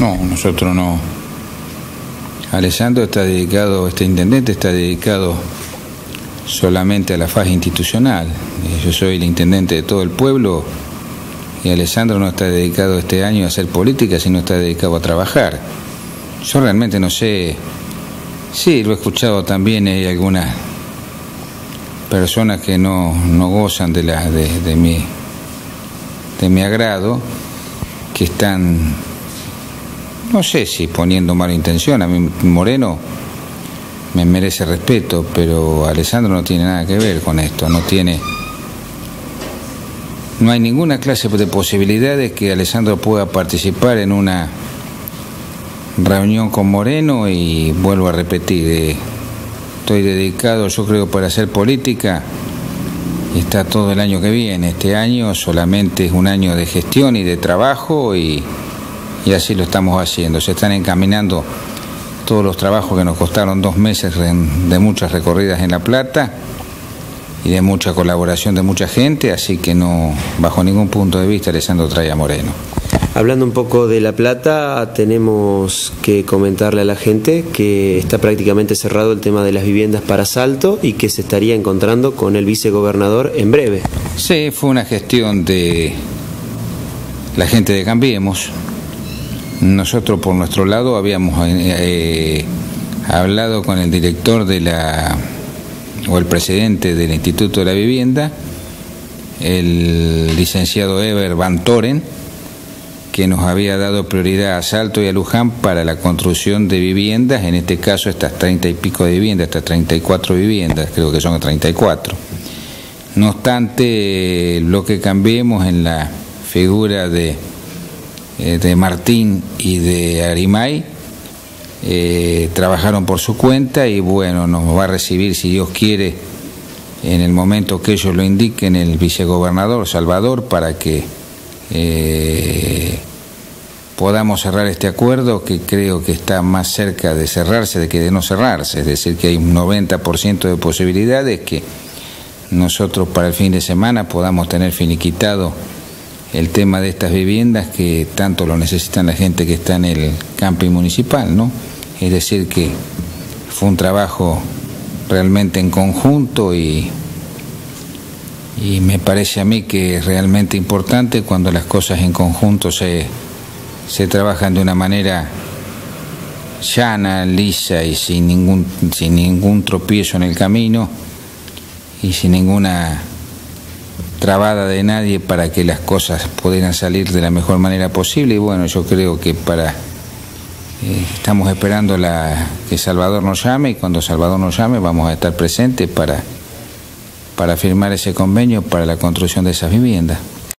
No, nosotros no. Alessandro está dedicado, este intendente está dedicado solamente a la fase institucional. Eh, yo soy el intendente de todo el pueblo y Alessandro no está dedicado este año a hacer política, sino está dedicado a trabajar. Yo realmente no sé, sí, lo he escuchado también, hay algunas personas que no, no gozan de, la, de, de, mi, de mi agrado, que están, no sé si poniendo mala intención, a mí Moreno me merece respeto, pero Alessandro no tiene nada que ver con esto, no tiene no hay ninguna clase de posibilidades que Alessandro pueda participar en una reunión con Moreno y vuelvo a repetir, eh, estoy dedicado yo creo para hacer política, está todo el año que viene, este año solamente es un año de gestión y de trabajo y, y así lo estamos haciendo, se están encaminando todos los trabajos que nos costaron dos meses de muchas recorridas en La Plata y de mucha colaboración de mucha gente, así que no, bajo ningún punto de vista, Alessandro trae a Moreno. Hablando un poco de La Plata, tenemos que comentarle a la gente que está prácticamente cerrado el tema de las viviendas para asalto y que se estaría encontrando con el vicegobernador en breve. Sí, fue una gestión de la gente de Cambiemos. Nosotros por nuestro lado habíamos eh, hablado con el director de la o el presidente del Instituto de la Vivienda, el licenciado Eber Van Toren, que nos había dado prioridad a Salto y a Luján para la construcción de viviendas, en este caso estas treinta y pico de viviendas, estas 34 viviendas, creo que son 34. No obstante, lo que cambiemos en la figura de, eh, de Martín y de Arimay, eh, trabajaron por su cuenta y bueno, nos va a recibir, si Dios quiere, en el momento que ellos lo indiquen, el vicegobernador Salvador para que eh, podamos cerrar este acuerdo que creo que está más cerca de cerrarse de que de no cerrarse, es decir, que hay un 90% de posibilidades que nosotros para el fin de semana podamos tener finiquitado el tema de estas viviendas que tanto lo necesitan la gente que está en el camping municipal, ¿no? Es decir, que fue un trabajo realmente en conjunto y, y me parece a mí que es realmente importante cuando las cosas en conjunto se, se trabajan de una manera llana, lisa y sin ningún, sin ningún tropiezo en el camino y sin ninguna trabada de nadie para que las cosas pudieran salir de la mejor manera posible y bueno, yo creo que para eh, estamos esperando la, que Salvador nos llame y cuando Salvador nos llame vamos a estar presentes para, para firmar ese convenio para la construcción de esas viviendas.